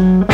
Mm-hmm.